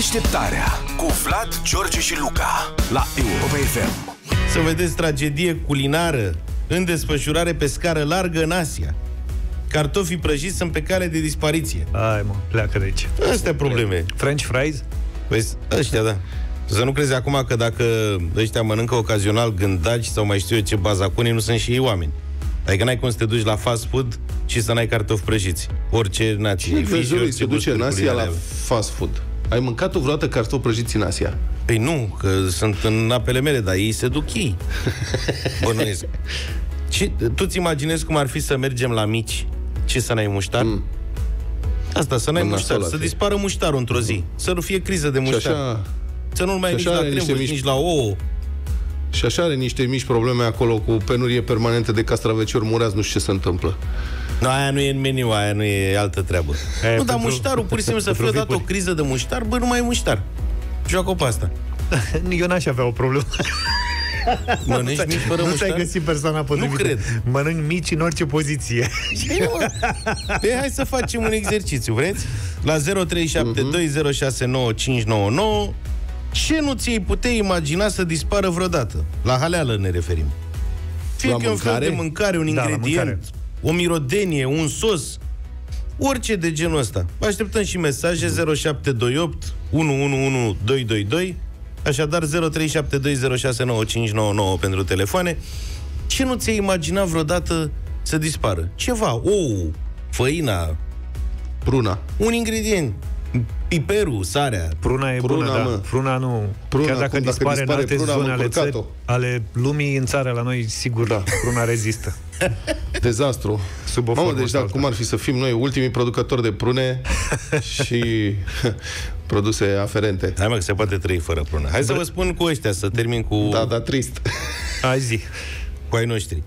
Deșteptarea cu Vlad, George și Luca la Europa FM. Să vedeți tragedie culinară în desfășurare pe scară largă în Asia. Cartofii prăjiți sunt pe cale de dispariție. Hai mă, pleacă de aici. Astea probleme. French fries? Păi, ăștia, da. Să nu crezi acum că dacă ăștia mănâncă ocazional gândaci sau mai știu eu ce bazacuni, nu sunt și ei oameni. Adică n-ai cum să te duci la fast food și să n-ai cartofi prăjiți. Orice nație. Cine Fii și crezului orice se duce în gusturi Asia la culinare. fast food? Ai mâncat o vreodată cartofi prăjiți în Asia? Păi nu, că sunt în apele mele, dar ei se duc ei. Bănuiesc. Și tu-ți imaginezi cum ar fi să mergem la mici și să n-ai muștar? Mm. Asta, să n-ai În muștar, nasol ar să fi. dispară muștarul într-o zi. Să nu fie criză de Și muștar. așa, Să nu mai ai și nici așa la are niște cremuri, mici- nici la ouă. Și așa are niște mici probleme acolo cu penurie permanentă de castraveciori mureați, nu știu ce se întâmplă. Nu, aia nu e în meniu, aia nu e altă treabă. Aia e nu, dar pentru- muștarul, pur și simplu, să fie pentru odată o vipuri. criză de muștar, bă, nu mai e muștar. Joacă pe asta. Eu n-aș avea o problemă. Mănânci mici fără nu muștar? ți-ai găsit persoana potrivită. cred. Mănânc mici în orice poziție. Bine, mă. Păi hai să facem un exercițiu, vreți? La 0372069599 ce nu ți-ai putea imagina să dispară vreodată? La haleală ne referim. Fie La că e un fel mâncare? de mâncare, un Da, la ingredient, mâncare. o mirodenie, un sos, orice de genul ăsta. Vă așteptăm și mesaje 0728 111222 Așadar 0372069599 pentru telefoane. Ce nu ți-ai imaginat vreodată să dispară? Ceva, ou, făina, Pruna. un ingredient, piperul, sarea. Pruna e Pruna, bună, da. mă. Pruna nu. Pruna, Chiar dacă cum, dacă dispare, dispare în alte pruna, am zone ale, țări, încurcat-o. ale lumii, în țară, la noi, sigur, da. pruna rezistă. Dezastru. Sub o Mamă, formă deci sau da, alta. cum ar fi să fim noi ultimii producători de prune și produse aferente. Hai mă, că se poate trăi fără prună. Hai să vă spun cu ăștia, să termin cu, Da, da, trist. Hai zi. cu ai noștri.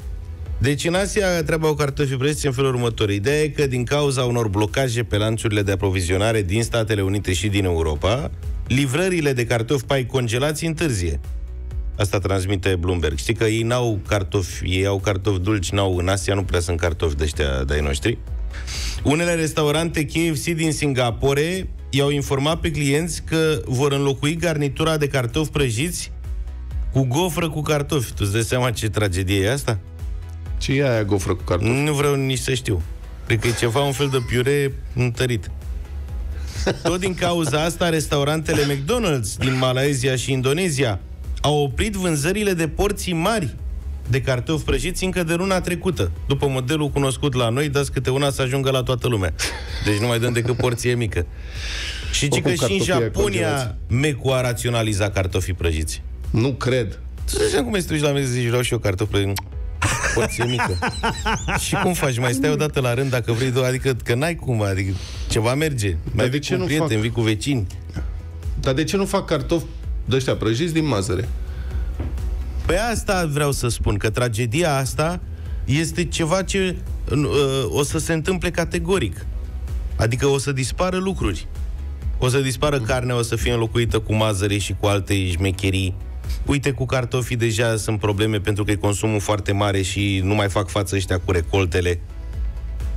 Deci în Asia treaba cu cartofii prăjiți în felul următor. Ideea e că din cauza unor blocaje pe lanțurile de aprovizionare din Statele Unite și din Europa, livrările de cartofi pai congelați întârzie. Asta transmite Bloomberg. Știi că ei n-au cartofi, ei au cartofi dulci, n-au, în Asia nu prea sunt cartofi de ăștia de-ai noștri. Unele restaurante KFC din Singapore i-au informat pe clienți că vor înlocui garnitura de cartofi prăjiți cu gofră cu cartofi. Tu îți dai seama ce tragedie e asta? Ce e aia gofră cu cartofi? Nu vreau nici să știu. Cred că e ceva, un fel de piure întărit. Tot din cauza asta, restaurantele McDonald's din Malaezia și Indonezia au oprit vânzările de porții mari de cartofi prăjiți încă de luna trecută. După modelul cunoscut la noi, dați câte una să ajungă la toată lumea. Deci nu mai dăm decât porție mică. Și ci că Oricum, și în cartofii aia Japonia congelați. Mecu a raționalizat cartofii prăjiți. Nu cred. Tu zici cum ești tu la mine să zici, vreau și eu cartofi prăjiți. Porție mică. și cum faci? Mai stai o dată la rând dacă vrei două? Adică că n-ai cum, adică ceva merge. Mai de vii ce cu nu prieteni, fac? vii cu vecini. Dar de ce nu fac cartofi de ăștia prăjiți din mazăre? Păi asta vreau să spun, că tragedia asta este ceva ce uh, o să se întâmple categoric. Adică o să dispară lucruri. O să dispară carnea, o să fie înlocuită cu mazăre și cu alte șmecherii. Uite, cu cartofii deja sunt probleme pentru că e consumul foarte mare și nu mai fac față ăștia cu recoltele.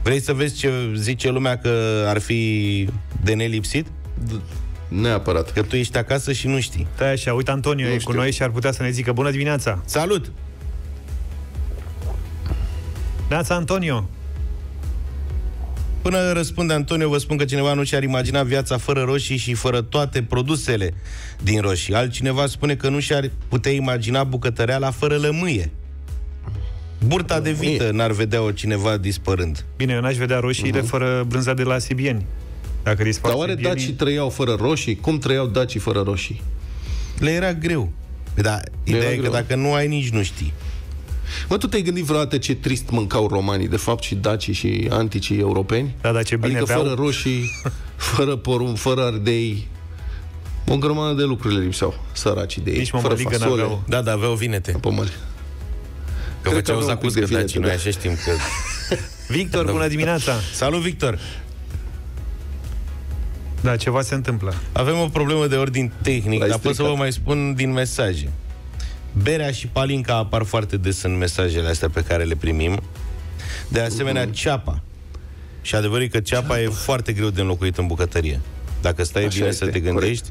Vrei să vezi ce zice lumea că ar fi de nelipsit? Neapărat. Că tu ești acasă și nu știi. Stai așa, uite, Antonio Nu e știu. cu noi și ar putea să ne zică bună dimineața. Salut! Neața, Antonio. Până răspunde Antonio, vă spun că cineva nu și-ar imagina viața fără roșii și fără toate produsele din roșii. Altcineva spune că nu și-ar putea imagina bucătăreala fără lămâie. Burta de vită n-ar vedea-o cineva dispărând. Bine, eu n-aș vedea roșiile fără brânza de la sibieni. Dacă dispar Dar oare sibienii- dacii trăiau fără roșii? Cum trăiau dacii fără roșii? Le era greu. Da, ideea era e că greu. dacă nu ai, nici nu știi. Mă, tu te-ai gândit vreodată ce trist mâncau romanii, de fapt, și dacii și anticii europeni? Da, dar ce bine adică beau. fără roșii, fără porumb, fără ardei, o grămadă de lucruri le lipseau, săracii de ei. Nici fără mămăligă fasole, n-aveau. Da, da, aveau vinete. pămări. Că Cred că făceau aveau un pic zacuscă de vinete, dacii, noi da. așa știm că... Victor, bună dimineața. Salut, Victor! Da, ceva se întâmplă. Avem o problemă de ordin tehnic, L-ai dar pot să vă stricat. mai spun din mesaje. Berea și palinca apar foarte des în mesajele astea pe care le primim. De asemenea, ceapa. Și adevărul e că ceapa, e foarte greu de înlocuit în bucătărie. Dacă stai Așa bine este, să te gândești,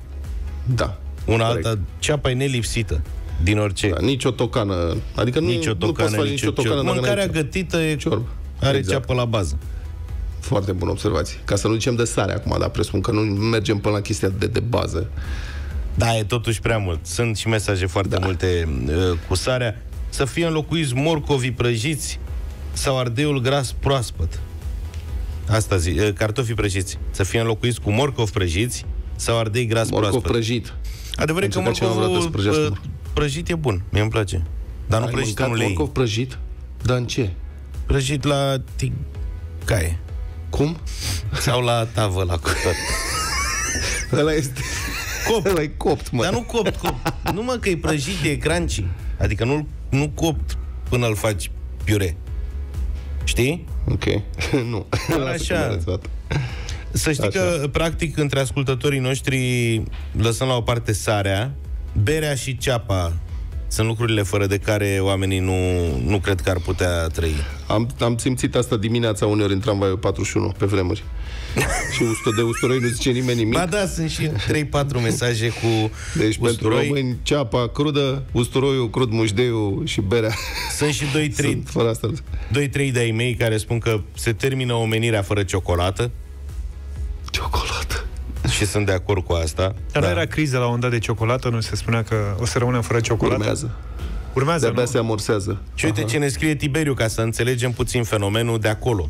Da. Una corect. alta, ceapa e nelipsită din orice. Da, nici o tocană. Adică nu, nici o nu poți tocană, face nici nici o tocană dacă Mâncarea n-ai ceapă. gătită e, Ciorbă. are Exact. ceapă la bază. Foarte bună observație. Ca să nu zicem de sare acum, dar presupun că nu mergem până la chestia de, de bază. Da, e totuși prea mult. Sunt și mesaje foarte da. multe uh, cu sarea. Să fie înlocuiți morcovii prăjiți sau ardeiul gras proaspăt. Asta zi, uh, cartofii prăjiți. Să fie înlocuiți cu morcov prăjiți sau ardei gras Morcov proaspăt. prăjit. Adevărat e că Încerca cineva vreodată să morcovul prăjească uh, morcov. prăjit e bun. Mie îmi place. Dar nu Ai prăjit mâncat în ulei. morcov prăjit? Dar în ce? Prăjit la tigaie. Cum? Sau la tavă, la cuptor. Ăla este... Copt. Ăla e copt, mă. Dar nu copt, copt. Nu mă că e prăjit, e crunchy. Adică nu, nu copt până îl faci piure. Știi? Ok. nu. Doar Lasă așa. că mi-a arătat. Să știi Așa. că, practic, între ascultătorii noștri, lăsăm la o parte sarea, berea și ceapa sunt lucrurile fără de care oamenii nu, nu cred că ar putea trăi. Am, am simțit asta dimineața uneori în tramvaiul 41, pe vremuri. și ustă de usturoi nu zice nimeni nimic. Ba da, sunt și 3-4 mesaje cu Deci pentru usturoi. români, ceapa crudă, usturoiul crud, mușdeiul și berea. Sunt și 2-3 Sunt fără asta. 2-3 de-ai mei care spun că se termină omenirea fără ciocolată Ciocolată. Și sunt de acord cu asta. Dar nu era criză la un moment dat de ciocolată? Nu se spunea că o să rămânem fără ciocolată? Urmează. Urmează, De-abia nu? se amorsează. Și uite ce ne scrie Tiberiu, ca să înțelegem puțin fenomenul de acolo.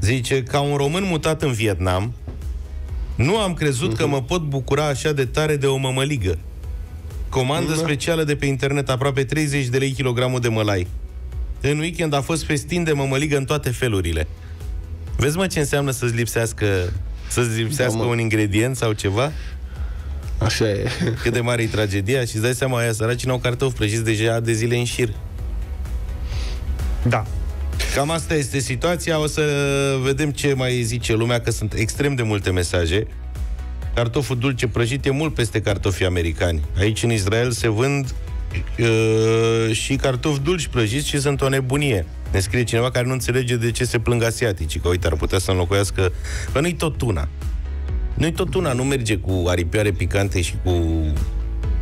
Zice, ca un român mutat în Vietnam, nu am crezut că mă pot bucura așa de tare de o mămăligă. Comandă specială de pe internet, aproape 30 de lei kilogramul de mălai. În weekend a fost festin de mămăligă în toate felurile. Vezi, mă, ce înseamnă să-ți lipsească, să-ți lipsească Da, mă. un ingredient sau ceva? Așa e. Cât de mare e tragedia și îți dai seama, aia săracii n-au cartofi prăjiți deja de zile în șir. Da. Cam asta este situația. O să vedem ce mai zice lumea, că sunt extrem de multe mesaje. Cartoful dulce prăjit e mult peste cartofii americani. Aici, în Israel, se vând uh, și cartofi dulci prăjiți și sunt o nebunie. Ne scrie cineva care nu înțelege de ce se plâng asiaticii, că uite, ar putea să înlocuiască... Că nu-i tot una. Nu-i tot una, nu merge cu aripioare picante și cu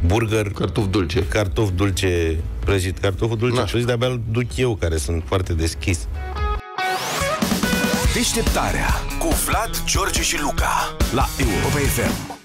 burger, Cartof dulce. cartof dulce prăjit. Cartoful dulce N-aș. prăjit de-abia îl duc eu, care sunt foarte deschis. Deșteptarea cu Vlad, George și Luca la Europa FM.